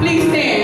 It says,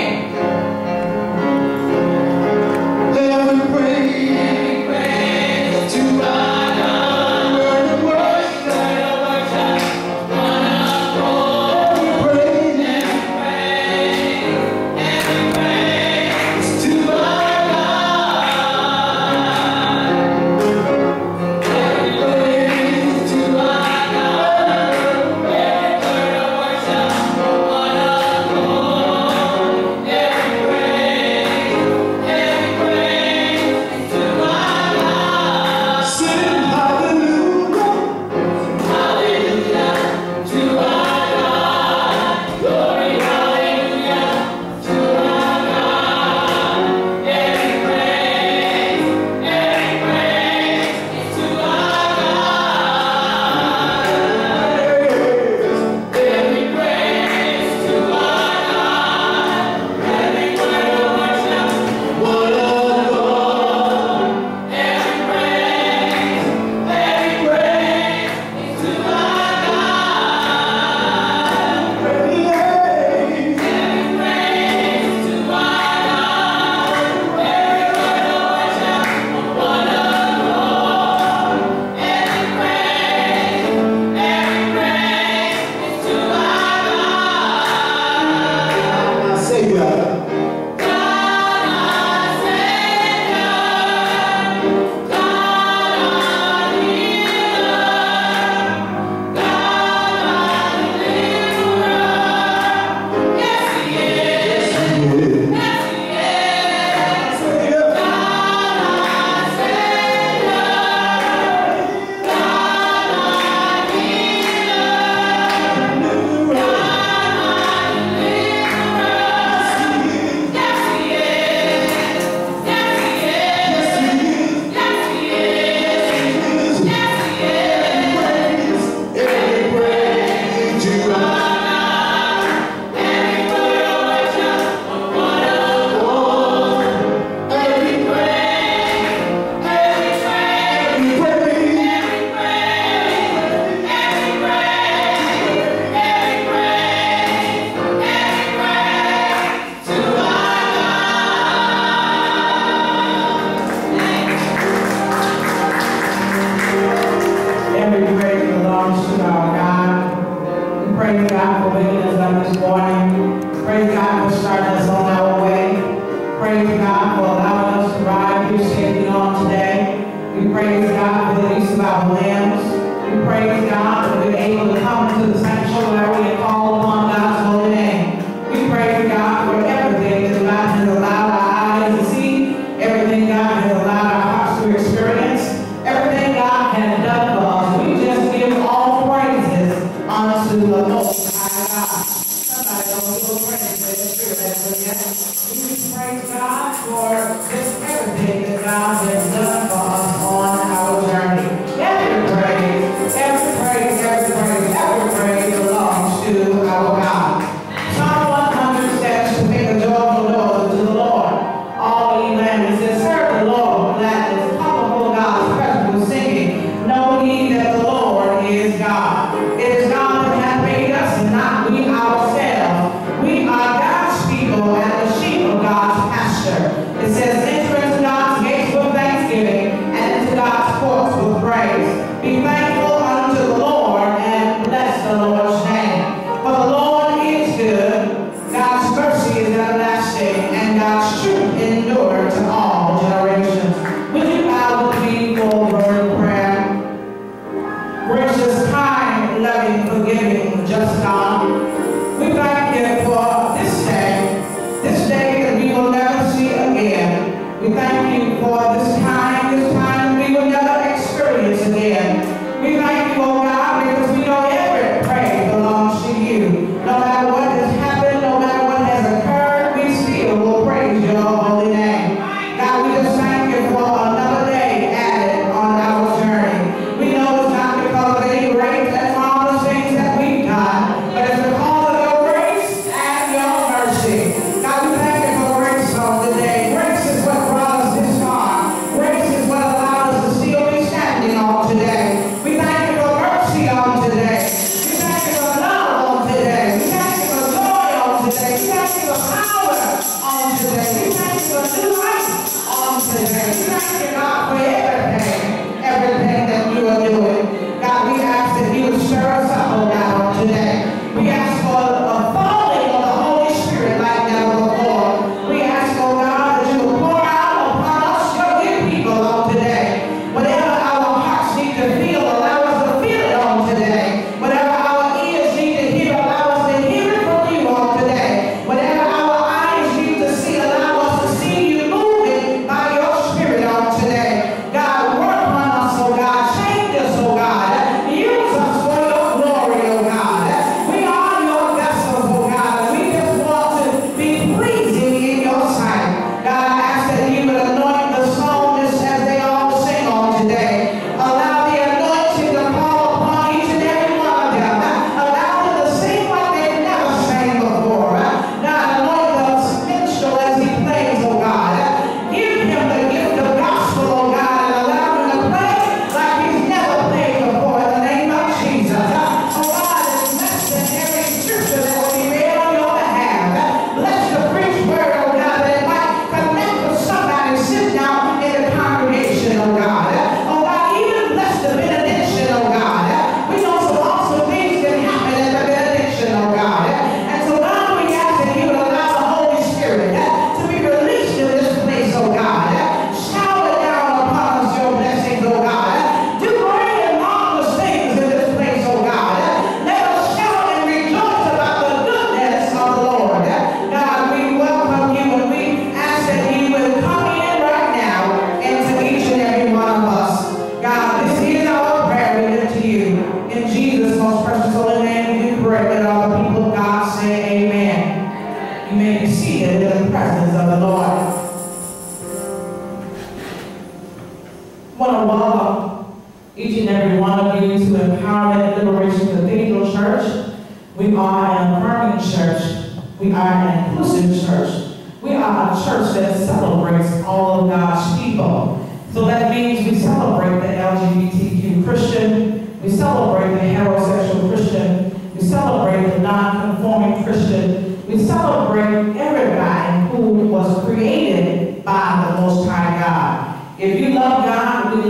want to welcome each and every one of you to Empowerment Liberation Cathedral Church. We are an affirming church. We are an inclusive church. We are a church that celebrates all of God's people. So that means we celebrate the LGBTQ Christian, we celebrate the heterosexual Christian, we celebrate the non-conforming Christian, we celebrate everybody who was created by the Most High God. If you love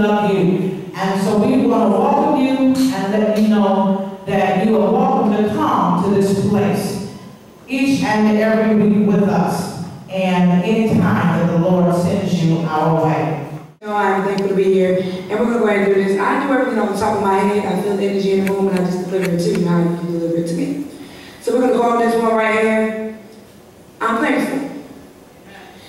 love you. And so we want to welcome you and let you know that you are welcome to come to this place each and every week with us and anytime that the Lord sends you our way. Know, I'm thankful to be here, and we're gonna go ahead and do this. I do everything off the top of my head. I feel the energy in the room, and I just deliver it to you how you can deliver it to me. So we're gonna go on this one right here. I'm thankful.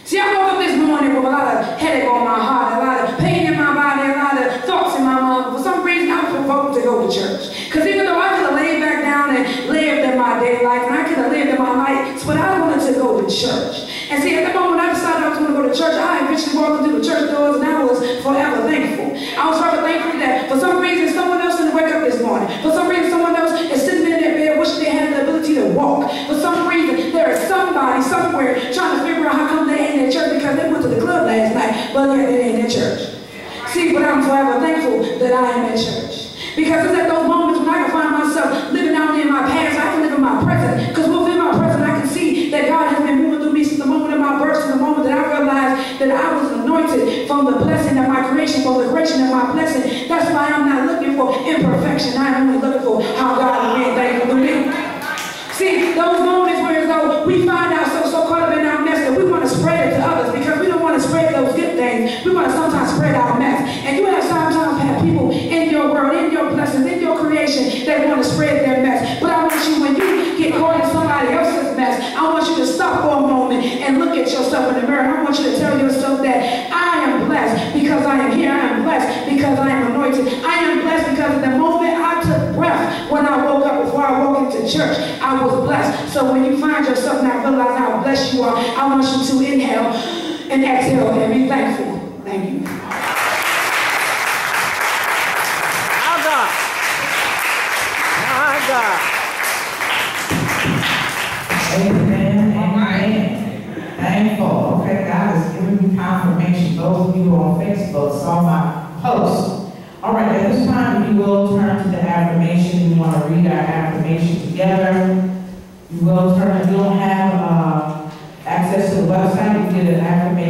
See, I woke up this morning with a lot of headache on my heart, a lot of pain in my body, a lot of thoughts in my mind. For some reason, I was provoked to go to church. Because even though I could have laid back down and lived in my day life, and I could have lived in my life, but I wanted to go to church. And see, at the moment I decided I was going to go to church, I eventually walked into the church doors, and I was forever thankful. I was forever thankful that for some reason, someone else didn't wake up this morning. For some reason, someone else is sitting in their bed wishing they had the ability to walk. For some reason, there is somebody somewhere trying to figure out how come they ain't in church because they went to the club last night, but yet they ain't in church. See, but I'm forever thankful that I am in church. Because it's at those moments when I can find myself living out in my past, I can live in my present. Because within my present, I can see that God has been moving through me since the moment of my birth, since the moment that I realized that I was anointed from the blessing of my creation, from the creation of my blessing. That's why I'm not looking for imperfection. I'm only looking for how God is being thankful to me. See, those moments where as though we find ourselves so caught up in our mess that we want to spread it to others because we don't want to spread those good things. We want to sometimes spread our mess. And you have sometimes have people in your world, in your blessings, in your creation that want to spread their mess. But I want you, when you get caught in somebody else's mess, I want you to stop for a moment and look at yourself in the mirror. I want you to tell yourself that I am blessed because I am here. I am blessed because I am anointed. I am blessed because the moment I took breath when I woke up before I walked into church, I was blessed. So when you find yourself not realize how blessed you are, I want you to inhale and exhale and be thankful. Thank you. God. Those of you who are on Facebook saw my post. All right, at this time, we will turn to the affirmation. We want to read our affirmation together. You will turn, if you don't have, uh, access to the website, you get an affirmation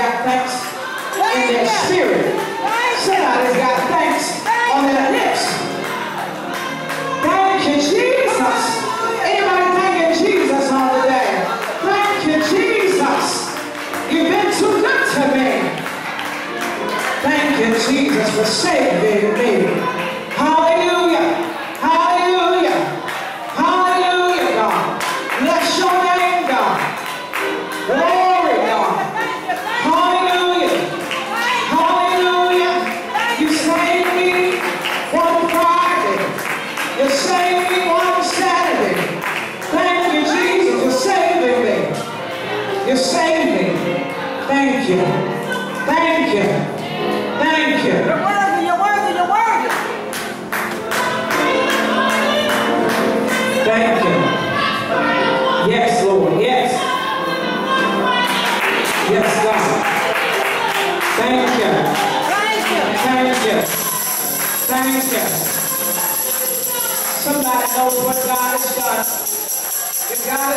got thanks in their spirit. Somebody's got thanks on their lips. Thank you, Jesus. Anybody thanking Jesus on the day? Thank you, Jesus. You've been too good to me. Thank you, Jesus, for saving me.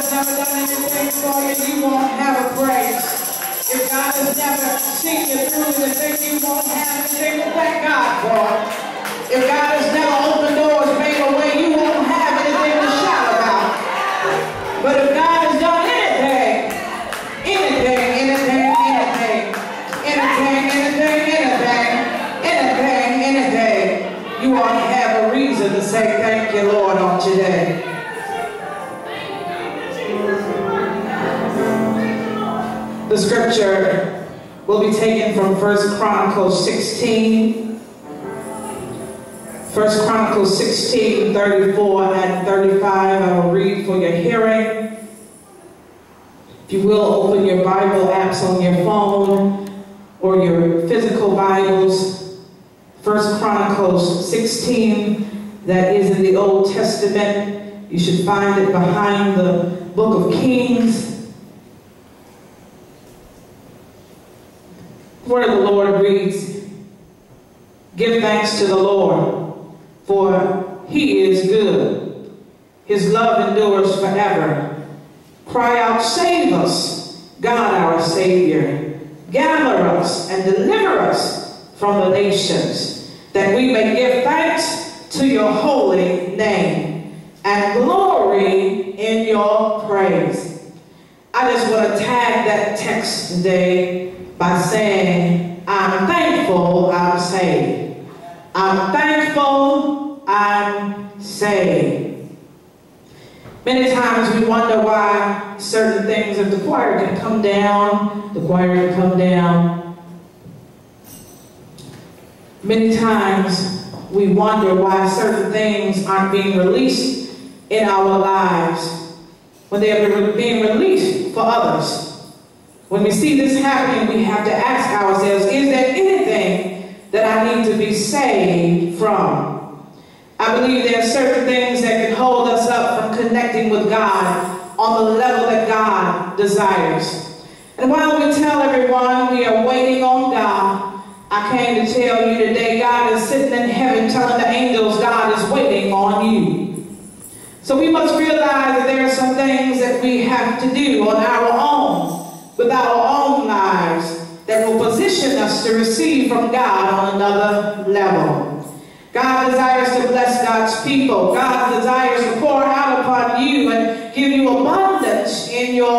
Has never done anything for you, you won't have a praise. If God has never seen you through anything, you won't have anything to thank God for. If God has never opened doors, made a way, you won't have anything to shout about. But if God has done anything, anything, anything, anything, anything, anything, anything, anything, anything, you ought to have a reason to say thank you, Lord, on today. The scripture will be taken from 1 Chronicles 16. 1 Chronicles 16, 34 and 35. I will read for your hearing. If you will, open your Bible apps on your phone or your physical Bibles. 1 Chronicles 16, that is in the Old Testament. You should find it behind the book of Kings. Word of the Lord reads, Give thanks to the Lord, for he is good. His love endures forever. Cry out, Save us, God our Savior. Gather us and deliver us from the nations, that we may give thanks to your holy name and glory in your praise. I just want to tag that text today by saying, I'm thankful I'm saved. I'm thankful I'm saved. Many times we wonder why certain things, if the choir can come down, the choir can come down. Many times we wonder why certain things aren't being released in our lives when they are being released for others. When we see this happening, we have to ask ourselves, is there anything that I need to be saved from? I believe there are certain things that can hold us up from connecting with God on the level that God desires. And while we tell everyone we are waiting on God, I came to tell you today God is sitting in heaven telling the angels God is waiting on you. So we must realize that there are some things that we have to do on our own, with our own lives, that will position us to receive from God on another level. God desires to bless God's people. God desires to pour out upon you and give you abundance in your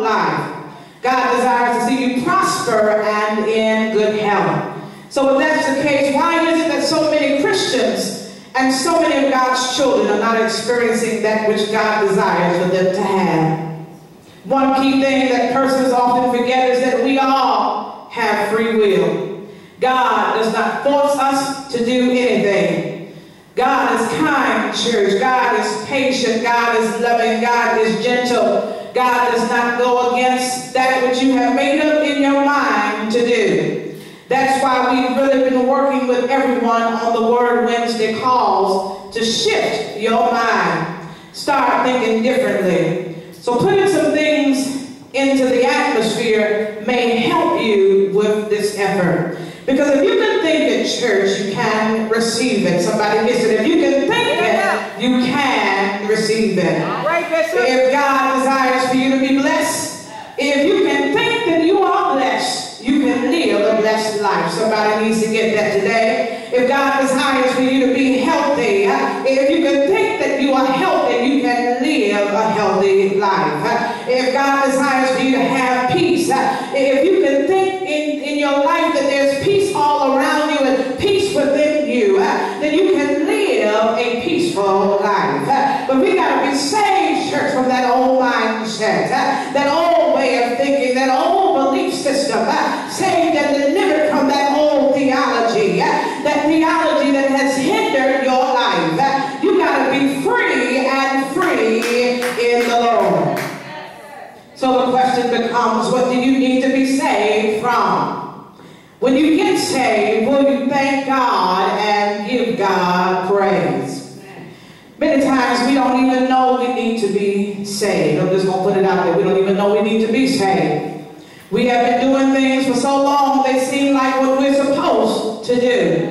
life. God desires to see you prosper and in good health. So if that's the case, why is it that so many Christians and so many of God's children are not experiencing that which God desires for them to have? One key thing that persons often forget is that we all have free will. God does not force us to do anything. God is kind, church. God is patient. God is loving. God is gentle. God does not go against that which you have made up in your mind to do. That's why we've really been working with everyone on the Word Wednesday calls to shift your mind. Start thinking differently. So putting some things into the atmosphere may help you with this effort. Because if you can think it, church, you can receive it. Somebody listen. If you can think it, you can receive it. If God desires for you to be blessed, if you can think that you are blessed, you can live a blessed life. Somebody needs to get that today. If God desires for you to be healthy, if you can think that you are healthy, you live a healthy life. If God desires for you to have 谢谢。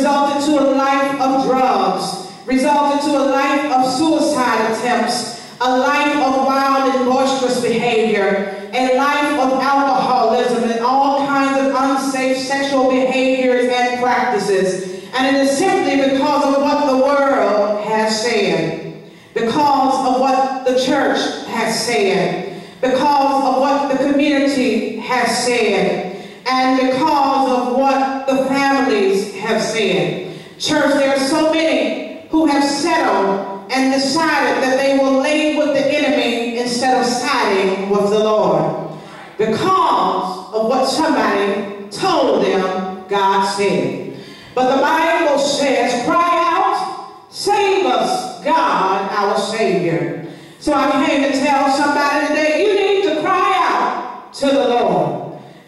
Resulted to a life of drugs, resulted to a life of suicide attempts, a life of wild and boisterous behavior, a life of alcoholism and all kinds of unsafe sexual behaviors and practices. And it is simply because of what the world has said, because of what the church has said, because of what the community has said, and because of what the families have said. Church, there are so many who have settled and decided that they will lay with the enemy instead of siding with the Lord because of what somebody told them God said. But the Bible says, cry out, save us, God, our Savior. So I came to tell somebody today, you need to cry out to the Lord.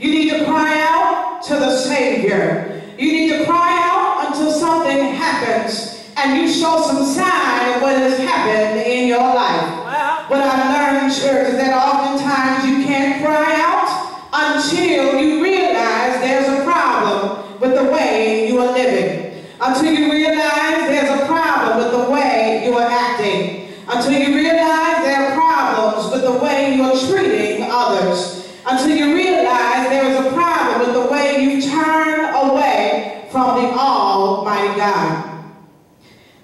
You need to cry out to the Savior. You need to cry out until something happens and you show some sign of what has happened in your life. What I've learned, church, is that oftentimes you can't cry out until you realize there's a problem with the way you are living. Until you realize there's a problem with the way you are acting. Until you realize there are problems with the way you're treating others. Until you realize there is a problem with the way you turn away from the God.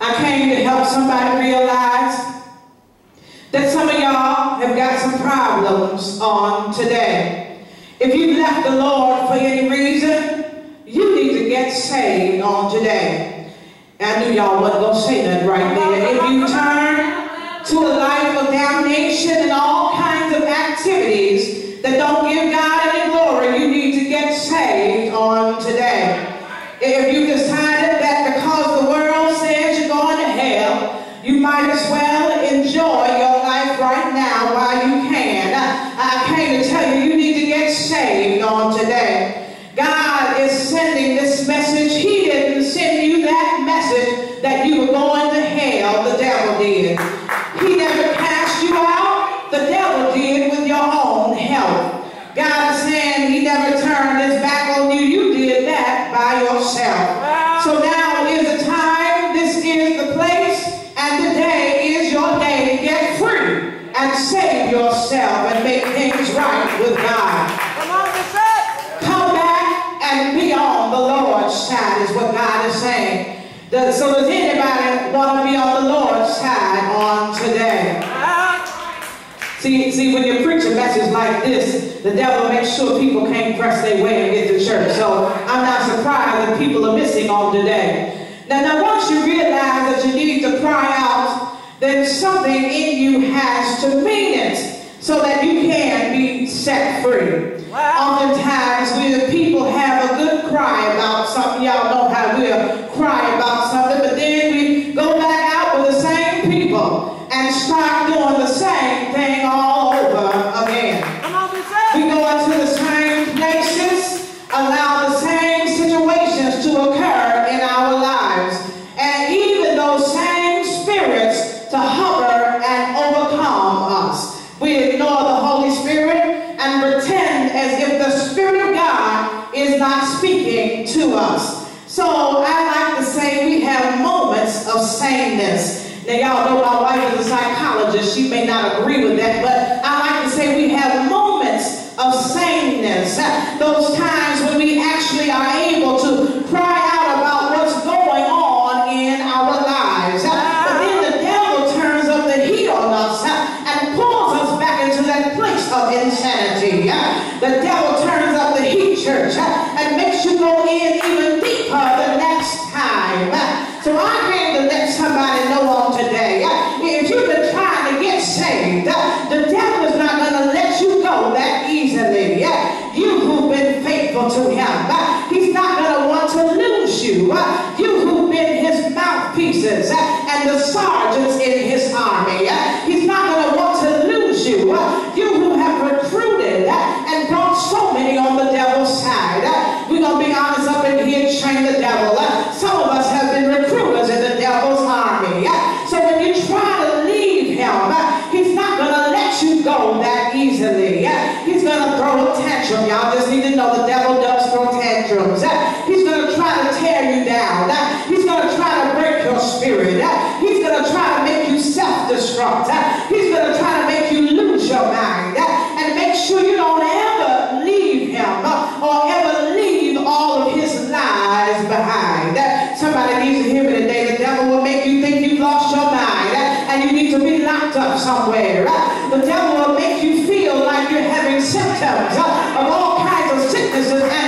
I came to help somebody realize that some of y'all have got some problems on today. If you left the Lord for any reason, you need to get saved on today. I knew y'all wasn't going to say nothing right there. If you turn to a life of damnation and all kinds of activities that don't give God like this, the devil makes sure people can't press their way and get to church. So I'm not surprised that people are missing on today. Now, now, once you realize that you need to cry out, then something in you has to mean it so that you can be set free. Oftentimes, we the people have a good cry about something. Y'all know how we'll cry about something, to hover and overcome us. We ignore the Holy Spirit and pretend as if the Spirit of God is not speaking to us. So I like to say we have moments of sameness. Now y'all know my wife is a psychologist. She may not agree with that, but I like to say we have moments of sameness. Those times when we actually are The devil will make you feel like you're having symptoms uh, of all kinds of sicknesses and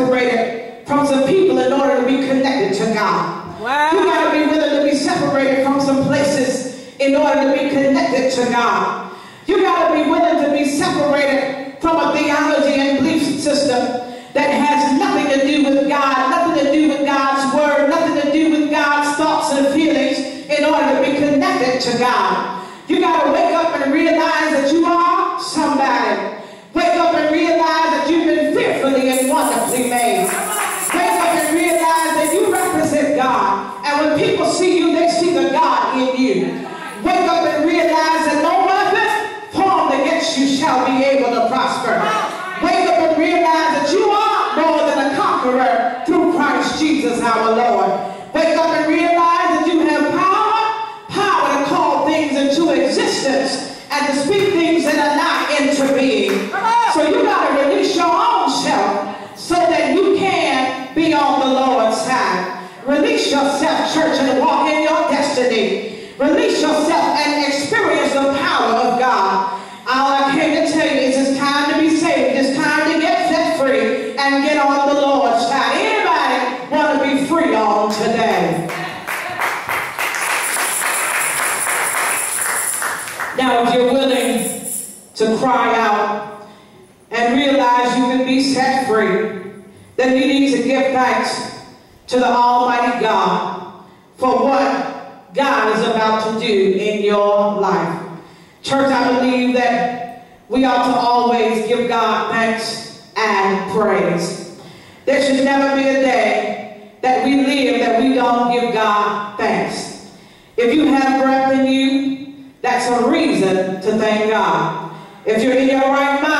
separated from some people in order to be connected to God. Wow. You got to be willing to be separated from some places in order to be connected to God. You got to be willing to be separated from a theology and belief system that has nothing to do with God, nothing to do with God's word, nothing to do with God's thoughts and feelings in order to be connected to God. You got to wake up and realize that you be able to prosper. Wake up and realize that you are more than a conqueror through Christ Jesus our Lord. Wake up and realize that you have power, power to call things into existence and to speak things that are not into being. So you got to release your own self so that you can be on the Lord's side. Release yourself, church, and walk in your destiny. Release yourself, set free, then you need to give thanks to the Almighty God for what God is about to do in your life. Church, I believe that we ought to always give God thanks and praise. There should never be a day that we live that we don't give God thanks. If you have breath in you, that's a reason to thank God. If you're in your right mind,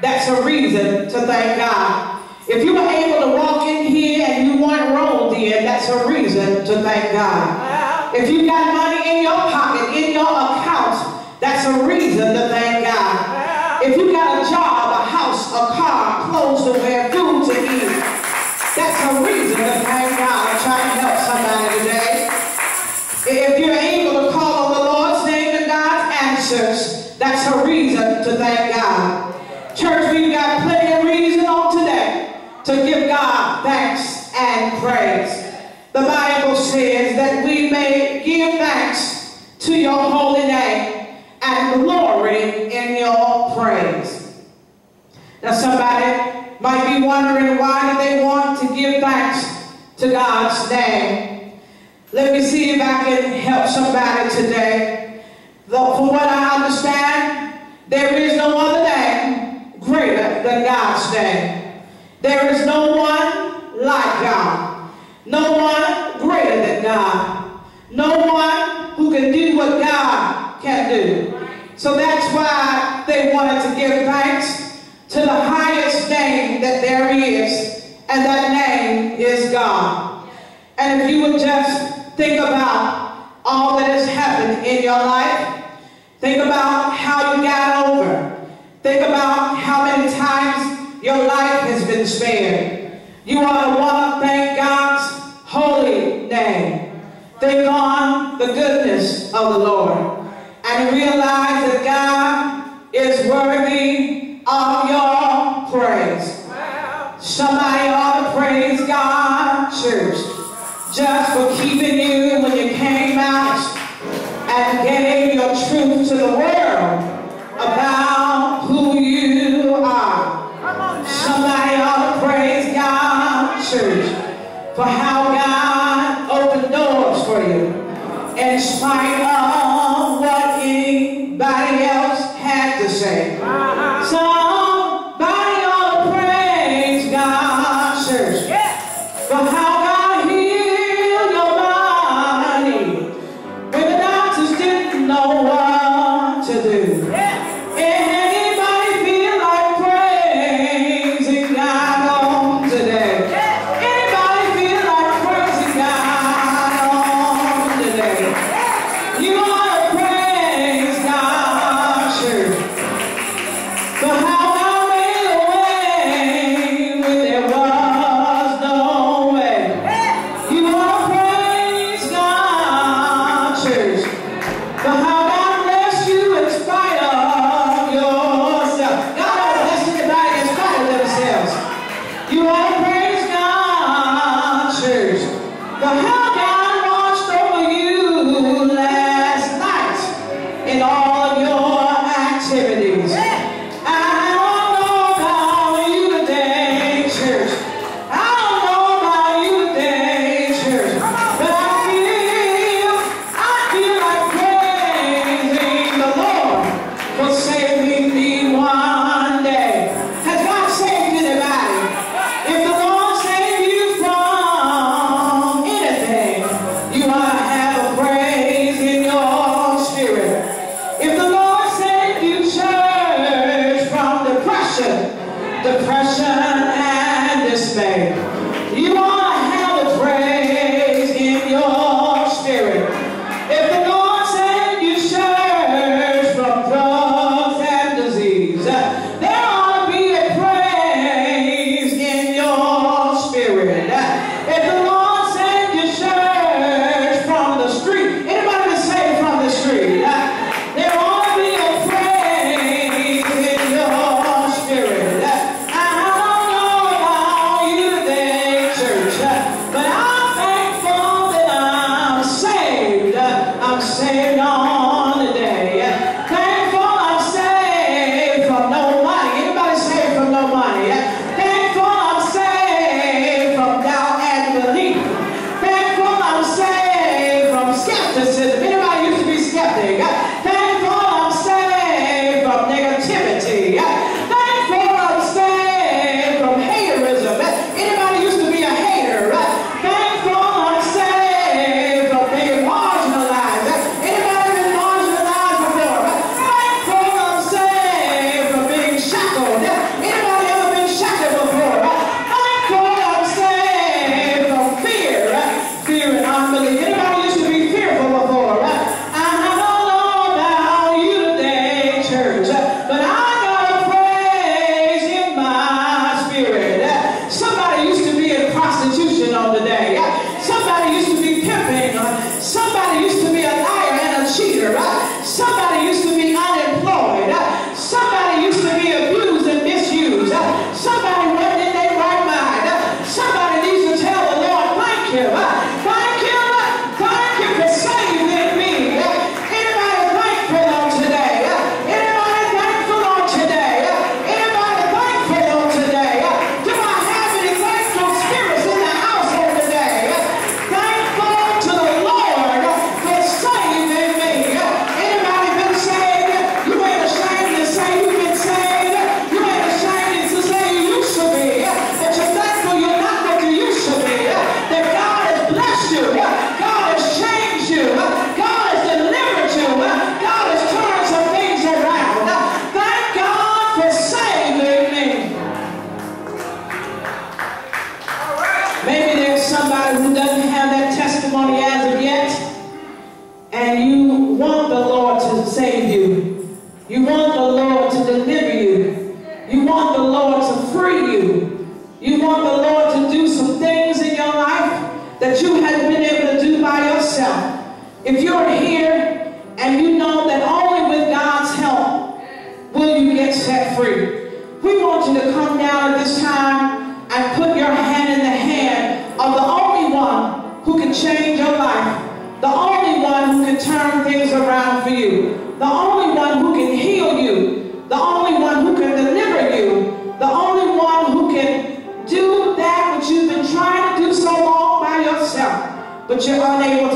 that's a reason to thank God. If you were able to walk in here and you weren't rolled in, that's a reason to thank God. If you got money in your pocket, in your account, that's a reason to thank God. If you got a job, a house, a car, clothes to wear, food to eat, that's a reason to thank God. I'm trying to help somebody today. If you're able to call on the Lord's name and God's answers, that's a reason to thank God. Praise. The Bible says that we may give thanks to your holy name and glory in your praise. Now somebody might be wondering why do they want to give thanks to God's name. Let me see if I can help somebody today. Though from what I understand, there is no other name greater than God's name. There is no one like God. No one greater than God. No one who can do what God can do. So that's why they wanted to give thanks to the highest name that there is, and that name is God. And if you would just think about all that has happened in your life, think about how you got over, think about how many times your life has been spared. You are to want goodness of the Lord and realize that God is worthy of your praise. Somebody ought to praise God, church, just for keeping you when you came out and gave your truth to the world about who you are. Somebody ought to praise God, church, for how family. The only one who can heal you, the only one who can deliver you, the only one who can do that which you've been trying to do so long by yourself, but you're unable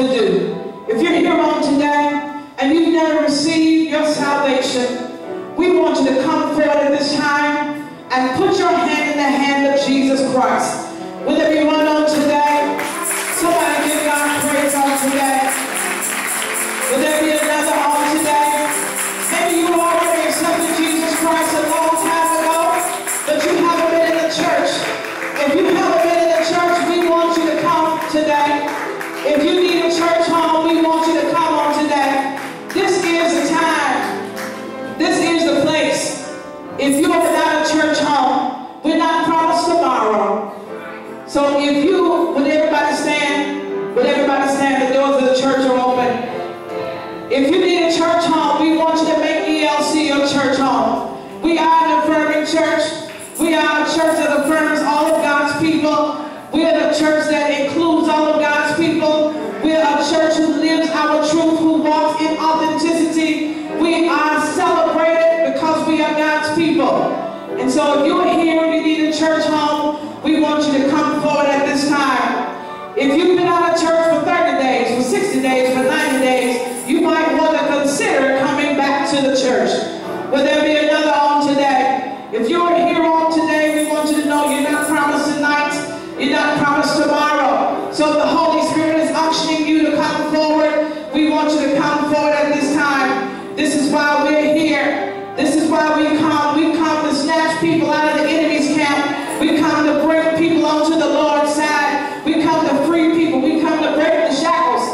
come forward at this time. This is why we're here. This is why we come. We come to snatch people out of the enemy's camp. We come to bring people onto the Lord's side. We come to free people. We come to break the shackles.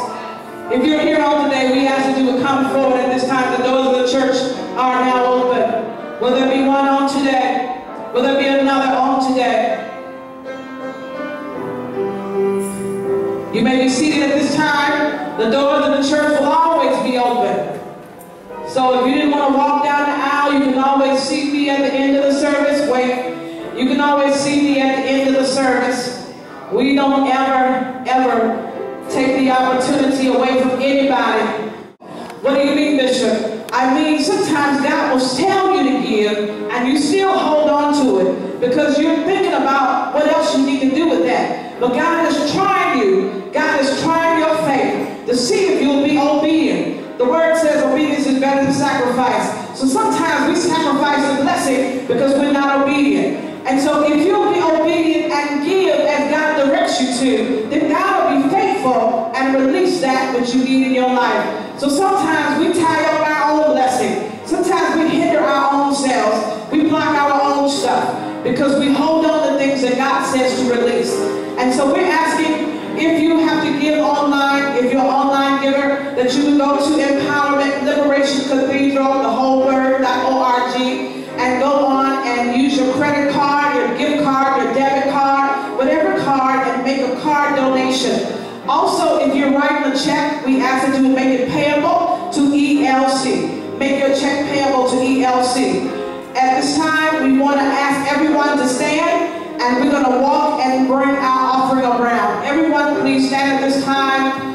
If you're here on today, we ask that you would come forward at this time. The doors of the church are now open. Will there be one on today? Will there be another on today? You may be seated at this time. The doors of the church always see me at the end of the service. Wait, you can always see me at the end of the service. We don't ever, ever take the opportunity away from anybody. What do you mean, Bishop? I mean, sometimes God will tell you to give, and you still hold on to it because you're thinking about what else you need to do with that. But God is trying you. God is trying your faith to see if you'll be obedient. The word says obedience is better than sacrifice. So sometimes we sacrifice the blessing because we're not obedient. And so if you'll be obedient and give as God directs you to, then God will be faithful and release that which you need in your life. So sometimes we tie up our own blessing. Sometimes we hinder our own selves. We block our own stuff because we hold on to things that God says to release. And so we're asking if you have to give online, if you're an online giver, that you would go to Empowerment Liberation Cathedral, thewholeword.org, and go on and use your credit card, your gift card, your debit card, whatever card, and make a card donation. Also, if you're writing a check, we ask that you make it payable to ELC. Make your check payable to ELC. At this time, we want to ask everyone to stand, and we're going to walk and bring our offering around. Everyone, please stand at this time.